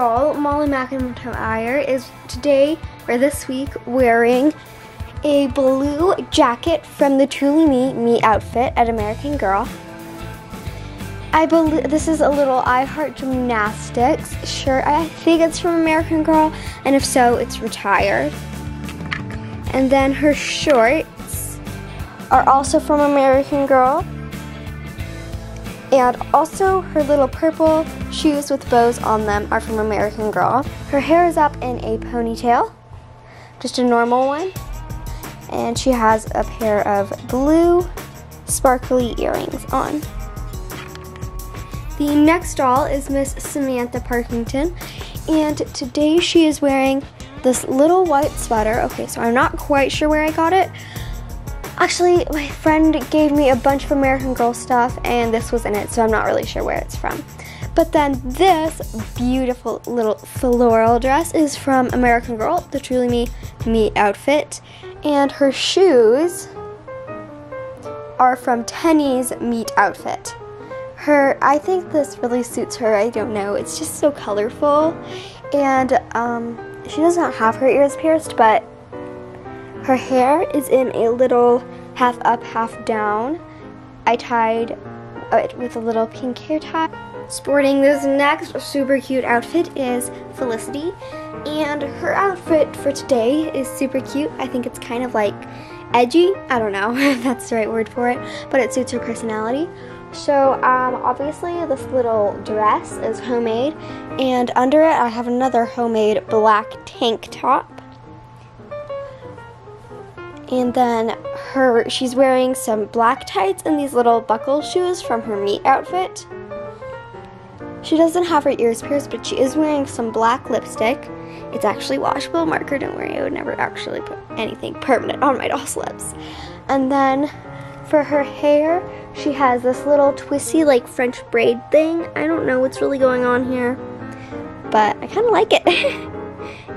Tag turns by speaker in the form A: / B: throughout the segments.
A: doll, Molly McIntyre, is today or this week wearing a blue jacket from the Truly Me Meet outfit at American Girl. I believe this is a little I Heart Gymnastics shirt. I think it's from American Girl, and if so, it's retired. And then her shorts are also from American Girl. And also her little purple shoes with bows on them are from American Girl. Her hair is up in a ponytail, just a normal one. And she has a pair of blue sparkly earrings on. The next doll is Miss Samantha Parkington, and today she is wearing this little white sweater. Okay, so I'm not quite sure where I got it. Actually, my friend gave me a bunch of American Girl stuff, and this was in it, so I'm not really sure where it's from. But then this beautiful little floral dress is from American Girl, the Truly Me Meet outfit, and her shoes are from Tenney's Meet outfit. Her i think this really suits her i don't know it's just so colorful. And um, she doesn't have her ears pierced but her hair is in a little half up half down. I tied it with a little pink hair tie. Sporting this next super cute outfit is felicity. And her outfit for today is super cute. I think it's kind of like edgy. I don't know if that's the right word for it but it suits her personality. So um, obviously this little dress is homemade. And under it I have another homemade black tank top. And then her she's wearing some black tights and these little buckle shoes from her meet outfit. She doesn't have her ears pierced, but she is wearing some black lipstick. It's actually washable marker, don't worry, I would never actually put anything permanent on my doll's lips. And then for her hair, she has this little twisty, like French braid thing. I don't know what's really going on here, but I kind of like it.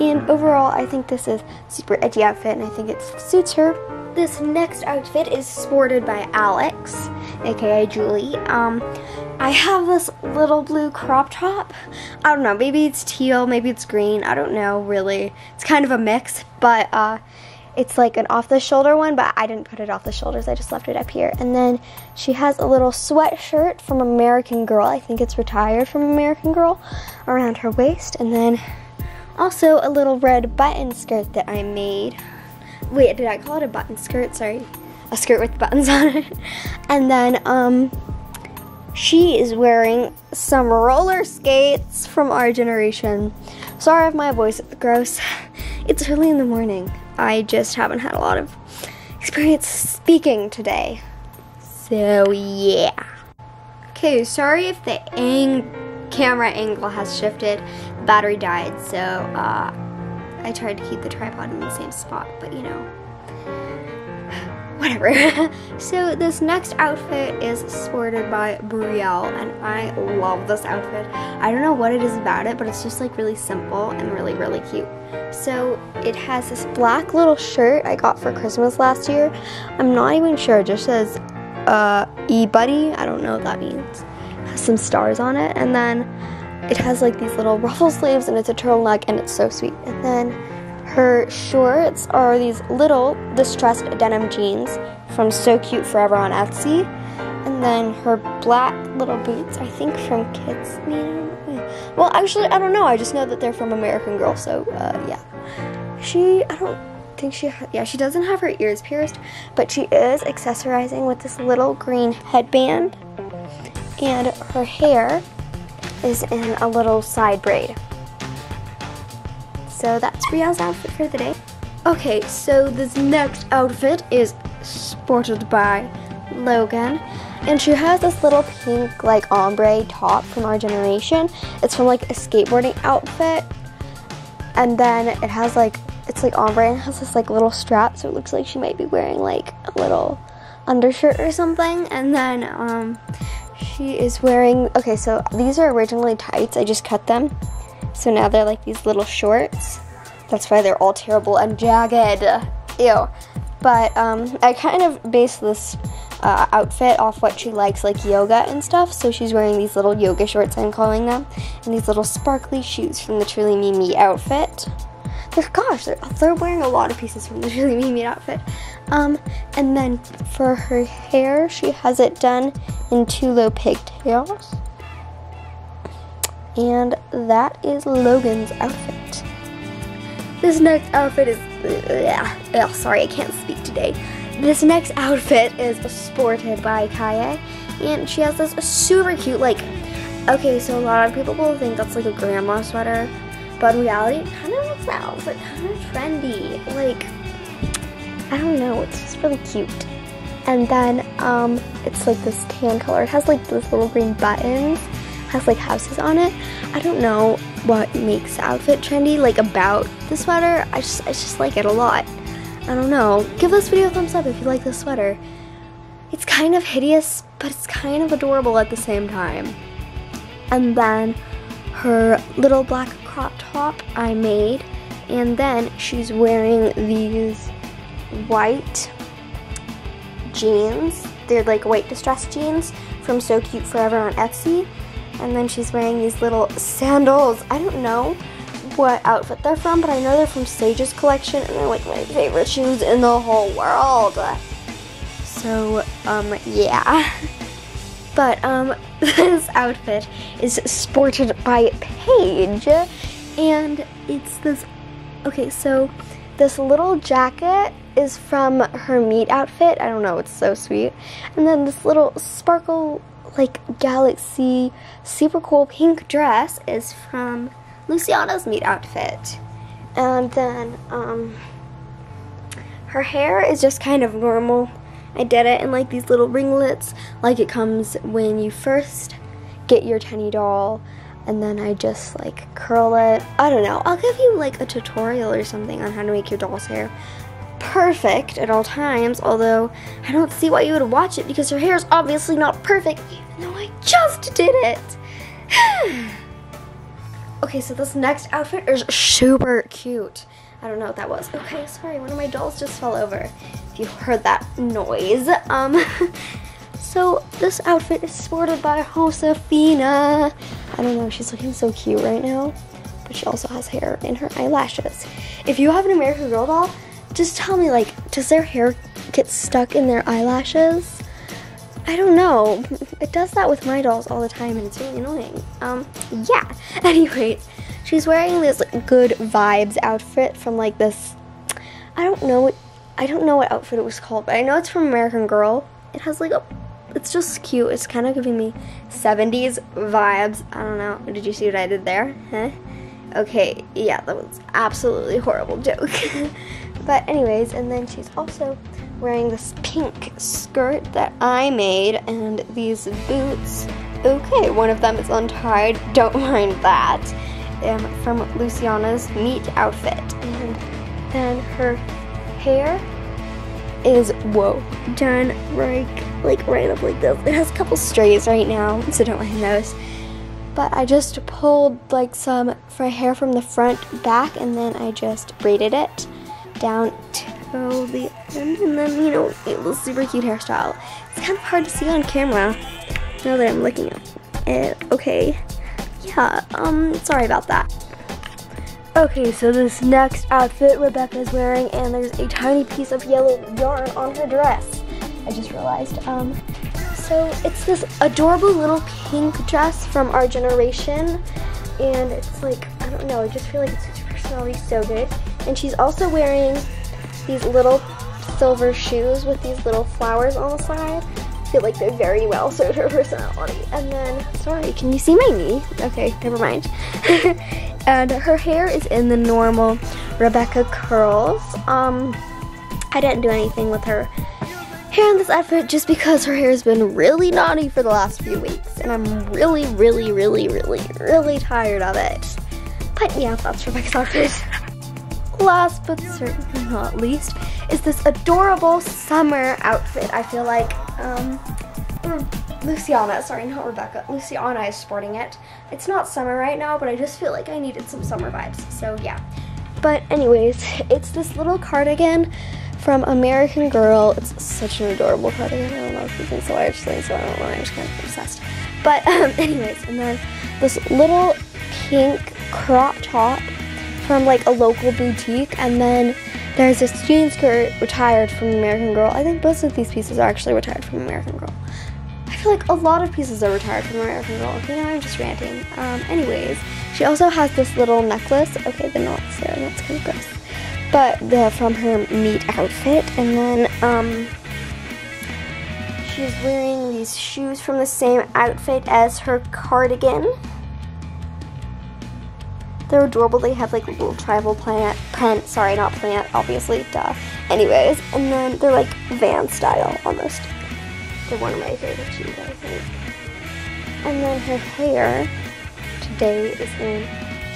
A: and overall, I think this is super edgy outfit, and I think it suits her. This next outfit is sported by Alex, aka Julie. Um, I have this little blue crop top. I don't know, maybe it's teal, maybe it's green. I don't know, really. It's kind of a mix, but uh, it's like an off the shoulder one, but I didn't put it off the shoulders. I just left it up here. And then she has a little sweatshirt from American Girl. I think it's retired from American Girl around her waist. And then also a little red button skirt that I made. Wait, did I call it a button skirt? Sorry. A skirt with buttons on it. And then um she is wearing some roller skates from our generation. Sorry if my voice is gross. It's early in the morning. I just haven't had a lot of experience speaking today. So, yeah. Okay, sorry if the ang camera angle has shifted. Battery died, so uh, I tried to keep the tripod in the same spot, but you know whatever. so this next outfit is sported by Brielle and I love this outfit. I don't know what it is about it, but it's just like really simple and really, really cute. So it has this black little shirt I got for Christmas last year. I'm not even sure, it just says uh, E-Buddy. I don't know what that means. It has some stars on it and then it has like these little ruffle sleeves and it's a turtleneck and it's so sweet. And then her shorts are these little distressed denim jeans from So Cute Forever on Etsy. And then her black little boots, I think from Kids Well, actually, I don't know. I just know that they're from American Girl, so uh, yeah. She, I don't think she, yeah, she doesn't have her ears pierced, but she is accessorizing with this little green headband. And her hair is in a little side braid. So that's Brielle's outfit for the day. Okay, so this next outfit is sported by Logan. And she has this little pink like ombre top from our generation. It's from like a skateboarding outfit. And then it has like it's like ombre and has this like little strap, so it looks like she might be wearing like a little undershirt or something. And then um she is wearing okay, so these are originally tights. I just cut them. So now they're like these little shorts. That's why they're all terrible and jagged. Ew. But um, I kind of based this uh, outfit off what she likes, like yoga and stuff. So she's wearing these little yoga shorts, I'm calling them, and these little sparkly shoes from the Truly Me Meet outfit. They're, gosh, they're, they're wearing a lot of pieces from the Truly Me Meet outfit. Um, and then for her hair, she has it done in two low pigtails. And that is Logan's outfit. This next outfit is, yeah, oh, sorry, I can't speak today. This next outfit is sported by Kaye, and she has this super cute, like, okay, so a lot of people will think that's like a grandma sweater, but in reality, it kind of sounds like kind of trendy. Like, I don't know, it's just really cute. And then um, it's like this tan color. It has like those little green buttons, has like houses on it. I don't know what makes the outfit trendy, like about the sweater. I just, I just like it a lot. I don't know. Give this video a thumbs up if you like this sweater. It's kind of hideous, but it's kind of adorable at the same time. And then her little black crop top I made. And then she's wearing these white jeans. They're like white distressed jeans from So Cute Forever on Etsy. And then she's wearing these little sandals. I don't know what outfit they're from, but I know they're from Saige's collection, and they're like my favorite shoes in the whole world. So, um, yeah. But, um, this outfit is sported by Paige, and it's this, okay, so this little jacket is from her meet outfit. I don't know, it's so sweet. And then this little sparkle, like, galaxy, super cool pink dress is from Luciana's meet outfit. And then um, her hair is just kind of normal. I did it in like these little ringlets, like it comes when you first get your tiny doll. And then I just like curl it. I don't know. I'll give you like a tutorial or something on how to make your doll's hair perfect at all times. Although I don't see why you would watch it because her hair is obviously not perfect, even though I just did it. Okay, so this next outfit is super cute. I don't know what that was. Okay, sorry, one of my dolls just fell over. If you heard that noise. Um, so this outfit is sported by Josefina. I don't know, she's looking so cute right now. But she also has hair in her eyelashes. If you have an American Girl doll, just tell me, like, does their hair get stuck in their eyelashes? I don't know. It does that with my dolls all the time and it's really annoying. Um, yeah. Anyways, she's wearing this good vibes outfit from like this, I don't know I don't know what outfit it was called, but I know it's from American Girl. It has like a, it's just cute. It's kind of giving me 70s vibes. I don't know. Did you see what I did there? Huh? Okay, yeah, that was absolutely horrible joke. but anyways, and then she's also wearing this pink skirt that I made and these boots. Okay, one of them is untied, don't mind that. Um, from Luciana's meet outfit. And then her hair is, whoa, done right, like right up like this. It has a couple strays right now, so don't mind those. But I just pulled like some hair from the front back and then I just braided it down to the end, and then, you know, it was super cute hairstyle. It's kind of hard to see on camera now that I'm looking at it. Okay. Yeah, um, sorry about that. Okay, so this next outfit Rebecca's wearing, and there's a tiny piece of yellow yarn on her dress. I just realized. Um, so it's this adorable little pink dress from our generation, and it's like, I don't know, I just feel like it's suits personality so good. And she's also wearing these little silver shoes with these little flowers on the side. Feel like they are very well suit her personality. And then, sorry, can you see my knee? Okay, never mind. and her hair is in the normal Rebecca curls. Um, I didn't do anything with her hair in this outfit just because her hair has been really naughty for the last few weeks. And I'm really, really, really, really, really tired of it. But yeah, that's Rebecca's outfit. last but certainly not least is this adorable summer outfit. I feel like um, Luciana, sorry, not Rebecca, Luciana is sporting it. It's not summer right now, but I just feel like I needed some summer vibes, so yeah. But anyways, it's this little cardigan from American Girl. It's such an adorable cardigan. I don't know if you think so. I actually so I don't know. I'm just kind of obsessed. But um, anyways, and then this little pink crop top from like a local boutique, and then there's this jean skirt retired from American Girl. I think both of these pieces are actually retired from American Girl. I feel like a lot of pieces are retired from American Girl. Okay, now I'm just ranting. Um, anyways, she also has this little necklace. Okay, the knots there. That's kind of gross. But the from her meet outfit, and then um, she's wearing these shoes from the same outfit as her cardigan. They're adorable. They have like a little tribal plant, print. Sorry, not plant, obviously. Duh. Anyways, and then they're like van style almost. They're one of my favorite shoes, I think. And then her hair today is in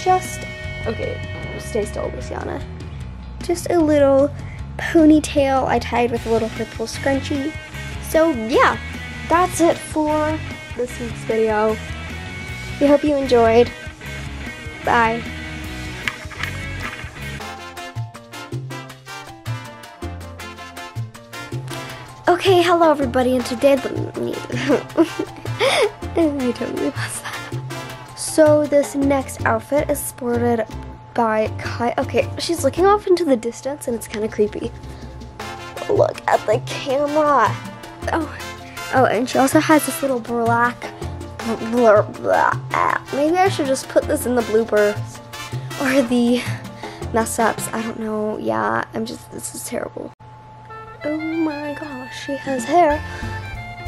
A: just okay. Stay still, Luciana. Just a little ponytail I tied with a little purple scrunchie. So yeah, that's it for this week's video. We hope you enjoyed. Bye. Okay, hello everybody, and today. So this next outfit is sported by Kai. Okay, she's looking off into the distance, and it's kind of creepy. Look at the camera. Oh, oh, and she also has this little black blur, blah, ah. Maybe I should just put this in the bloopers or the mess ups. I don't know. Yeah, I'm just, this is terrible. Oh my gosh, she has hair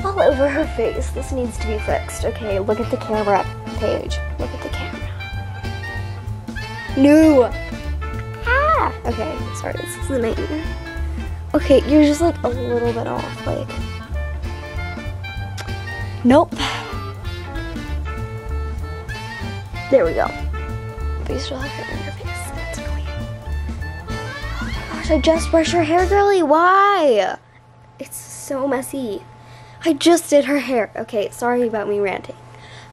A: all over her face. This needs to be fixed. Okay, look at the camera page. Look at the camera. No! Ah! Okay, sorry, this is a nightmare. Okay, you're just like a little bit off, like. Nope. There we go. But you still have hair on your face. I just brushed her hair, girly. Why? It's so messy. I just did her hair. Okay, sorry about me ranting.